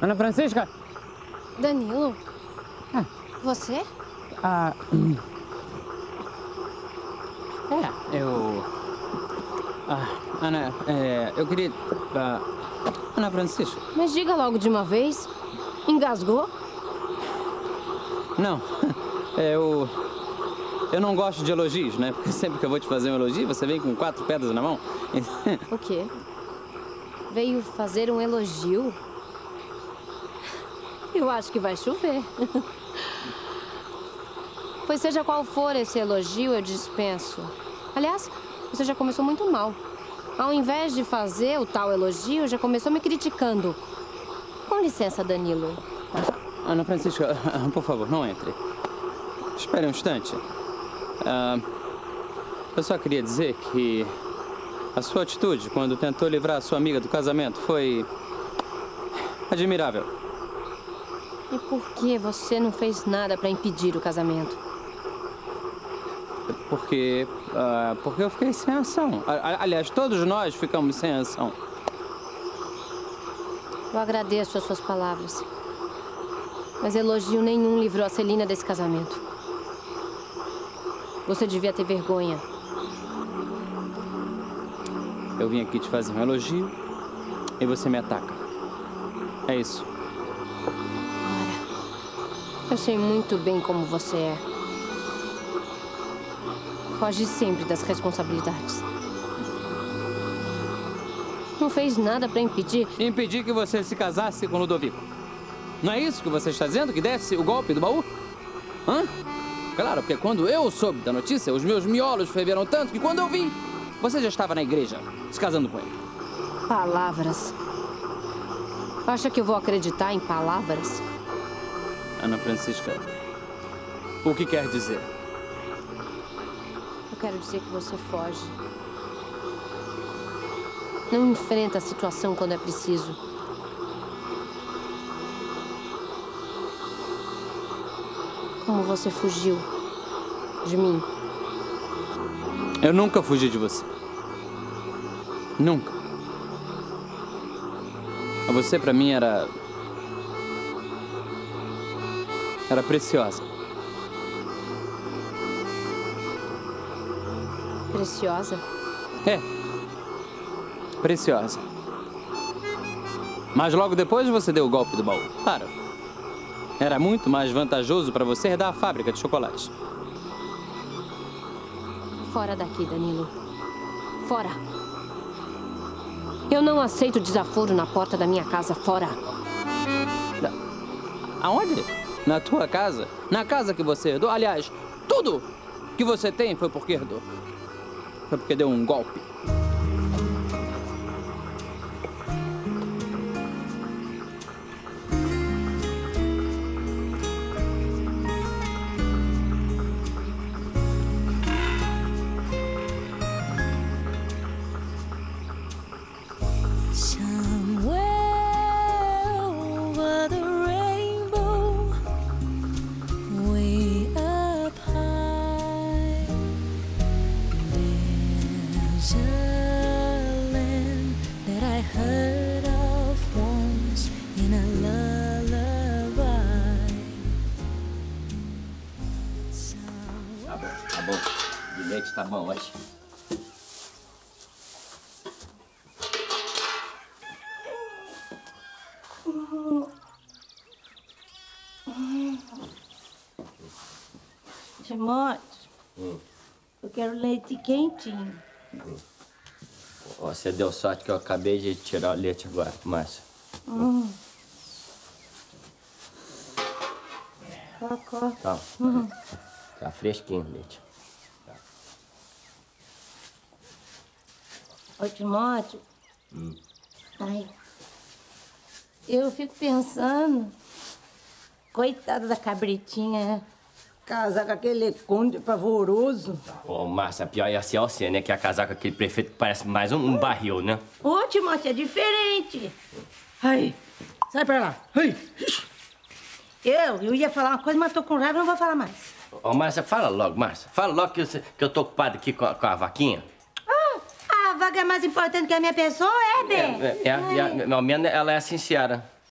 Ana Francisca? Danilo? Você? Ah. É, eu. Ah, Ana, é, eu queria. ah, Ana Francisca? Mas diga logo de uma vez. Engasgou? Não. É, eu. Eu não gosto de elogios, né? Porque sempre que eu vou te fazer um elogio, você vem com quatro pedras na mão. O quê? Veio fazer um elogio? Eu acho que vai chover. Pois seja qual for esse elogio, eu dispenso. Aliás, você já começou muito mal. Ao invés de fazer o tal elogio, já começou me criticando. Com licença, Danilo. Ana Francisca, por favor, não entre. Espere um instante. Ah, eu só queria dizer que a sua atitude quando tentou livrar a sua amiga do casamento foi admirável. E por que você não fez nada para impedir o casamento? Porque, ah, porque eu fiquei sem ação. Aliás, todos nós ficamos sem ação. Eu agradeço as suas palavras. Mas elogio nenhum livrou a Celina desse casamento. Você devia ter vergonha. Eu vim aqui te fazer um elogio e você me ataca. É isso. Eu sei muito bem como você é. Foge sempre das responsabilidades. Não fez nada para impedir. Impedir que você se casasse com Ludovico. Não é isso que você está dizendo? Que desse o golpe do baú? Hã? Claro, porque quando eu soube da notícia, os meus miolos ferveram tanto que quando eu vi, você já estava na igreja, se casando com ele. Palavras. Acha que eu vou acreditar em palavras? Ana Francisca, o que quer dizer? Eu quero dizer que você foge. Não enfrenta a situação quando é preciso. Como você fugiu de mim. Eu nunca fugi de você. Nunca. Você pra mim era. Era preciosa. Preciosa? É. Preciosa. Mas logo depois você deu o golpe do baú. Claro. Era muito mais vantajoso pra você herdar a fábrica de chocolates. Fora daqui, Danilo. Fora. Eu não aceito desaforo na porta da minha casa. Fora. Aonde? Na tua casa? Na casa que você herdou? Aliás, tudo que você tem foi porque herdou. Foi porque deu um golpe. A lullaby. Tá bom, tá bom. De leite tá bom hoje. Timóteo, eu quero leite quentinho. Ó, Você deu sorte que eu acabei de tirar o leite agora, Márcia. Hum. Cocó. Tá. Hum. Tá fresquinho o leite. Ô, Timóteo, Hum. ai, eu fico pensando, coitada da cabritinha, né? casar com aquele conde pavoroso. Ô, Márcia, pior ia ser você, né? Que ia casar com aquele prefeito que parece mais um, um barril, né? Ô, Timóteo, é diferente. Ai, sai pra lá. Ai. Eu, eu ia falar uma coisa, mas tô com raiva, não vou falar mais. Ô, Márcia, fala logo, Márcia. Fala logo que eu, que eu tô ocupado aqui com a, com a vaquinha. Ah, a vaga é mais importante que a minha pessoa, é, Bê? É, é, é, é, ao menos ela é sincera.